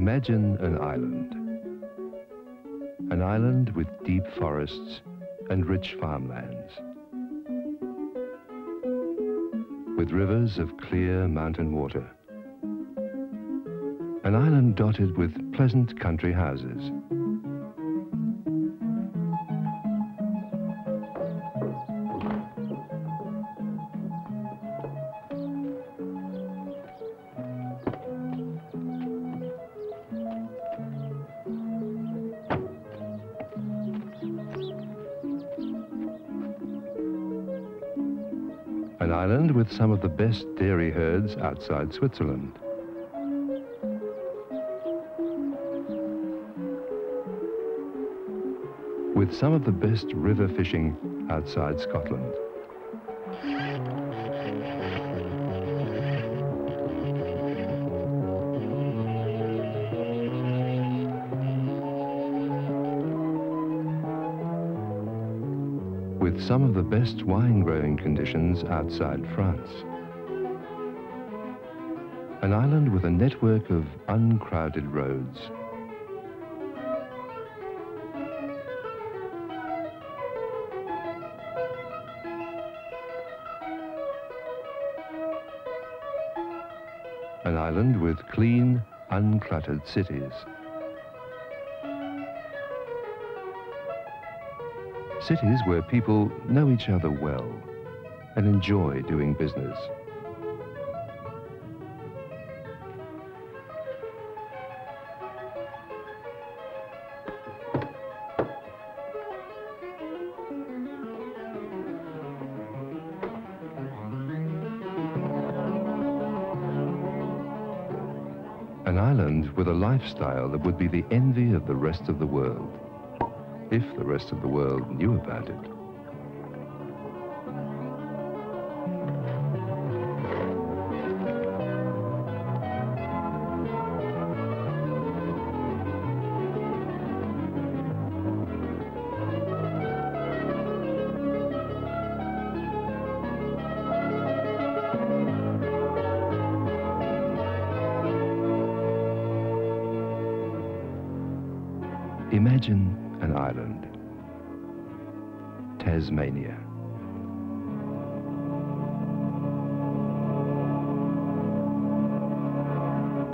Imagine an island. An island with deep forests and rich farmlands. With rivers of clear mountain water. An island dotted with pleasant country houses. An island with some of the best dairy herds outside Switzerland. With some of the best river fishing outside Scotland. With some of the best wine growing conditions outside France. An island with a network of uncrowded roads. An island with clean, uncluttered cities. Cities where people know each other well and enjoy doing business. An island with a lifestyle that would be the envy of the rest of the world if the rest of the world knew about it. Imagine an island. Tasmania.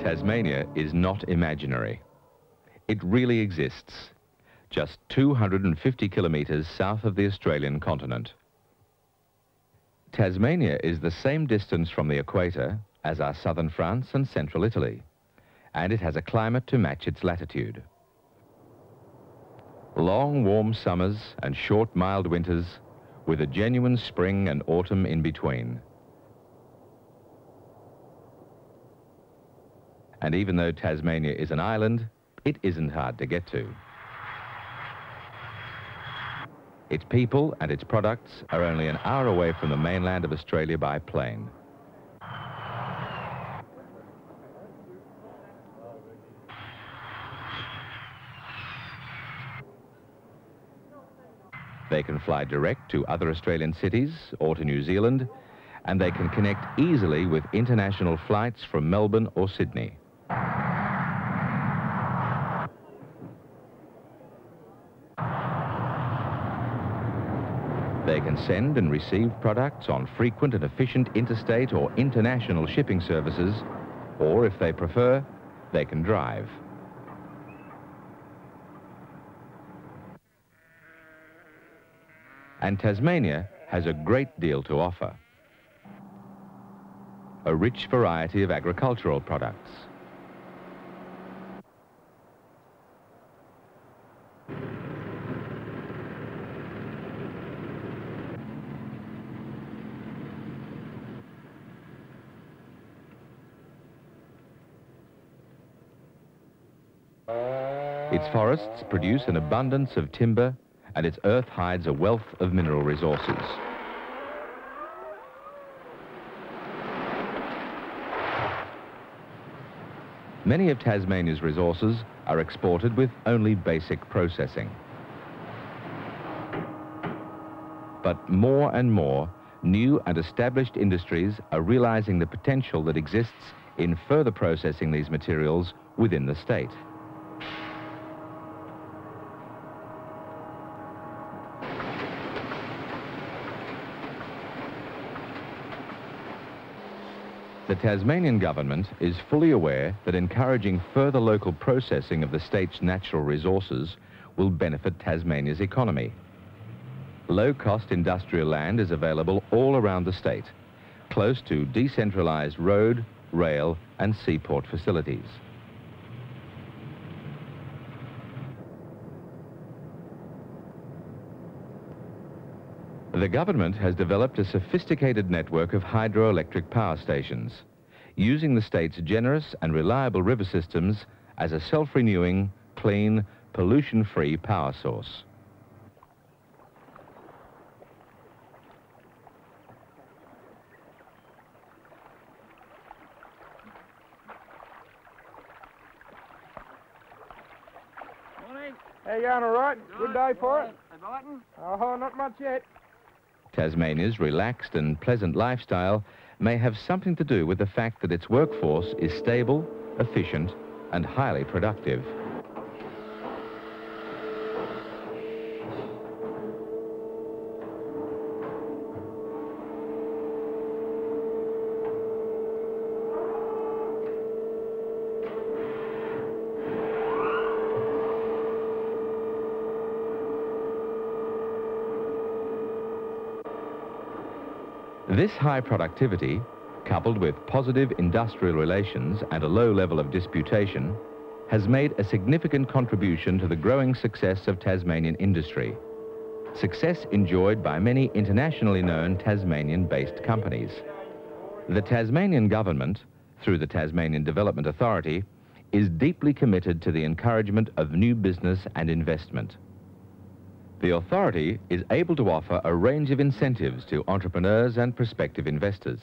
Tasmania is not imaginary. It really exists, just 250 kilometres south of the Australian continent. Tasmania is the same distance from the equator as are southern France and central Italy, and it has a climate to match its latitude. Long, warm summers and short, mild winters with a genuine spring and autumn in between. And even though Tasmania is an island, it isn't hard to get to. Its people and its products are only an hour away from the mainland of Australia by plane. They can fly direct to other Australian cities or to New Zealand, and they can connect easily with international flights from Melbourne or Sydney. They can send and receive products on frequent and efficient interstate or international shipping services, or if they prefer, they can drive. And Tasmania has a great deal to offer. A rich variety of agricultural products. Its forests produce an abundance of timber and its earth hides a wealth of mineral resources. Many of Tasmania's resources are exported with only basic processing. But more and more, new and established industries are realizing the potential that exists in further processing these materials within the state. The Tasmanian government is fully aware that encouraging further local processing of the state's natural resources will benefit Tasmania's economy. Low-cost industrial land is available all around the state, close to decentralised road, rail and seaport facilities. The government has developed a sophisticated network of hydroelectric power stations, using the state's generous and reliable river systems as a self-renewing, clean, pollution-free power source. Morning. How you going, all right? Good day for it? Oh, not much yet. Tasmania's relaxed and pleasant lifestyle may have something to do with the fact that its workforce is stable, efficient and highly productive. This high productivity, coupled with positive industrial relations and a low level of disputation, has made a significant contribution to the growing success of Tasmanian industry. Success enjoyed by many internationally known Tasmanian-based companies. The Tasmanian government, through the Tasmanian Development Authority, is deeply committed to the encouragement of new business and investment. The authority is able to offer a range of incentives to entrepreneurs and prospective investors.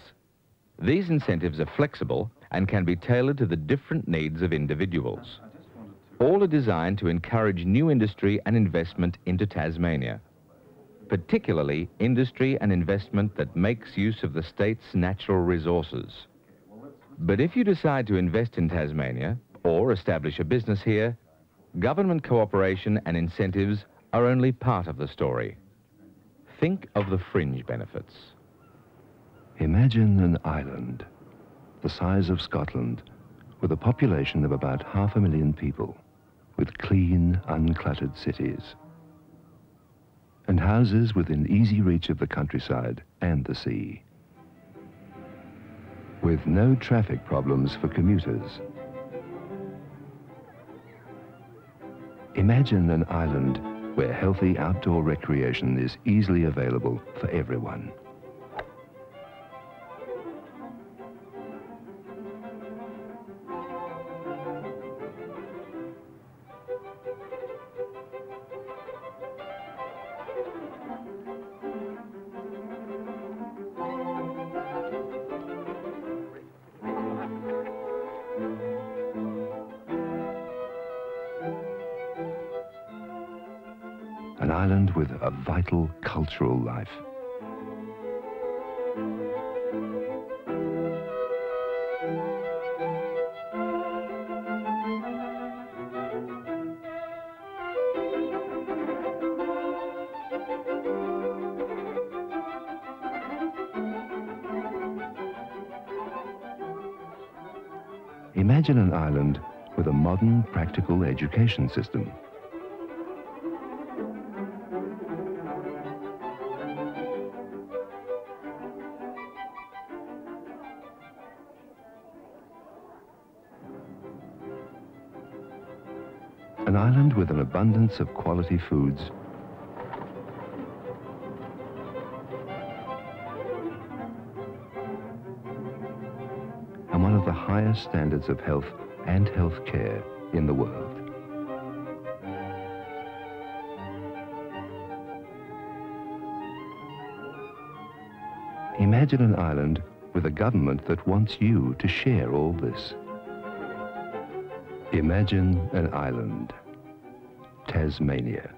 These incentives are flexible and can be tailored to the different needs of individuals. All are designed to encourage new industry and investment into Tasmania, particularly industry and investment that makes use of the state's natural resources. But if you decide to invest in Tasmania or establish a business here, government cooperation and incentives are only part of the story. Think of the fringe benefits. Imagine an island the size of Scotland with a population of about half a million people with clean, uncluttered cities and houses within easy reach of the countryside and the sea with no traffic problems for commuters. Imagine an island where healthy outdoor recreation is easily available for everyone. Island with a vital cultural life. Imagine an island with a modern, practical education system. An island with an abundance of quality foods and one of the highest standards of health and health care in the world. Imagine an island with a government that wants you to share all this. Imagine an island, Tasmania.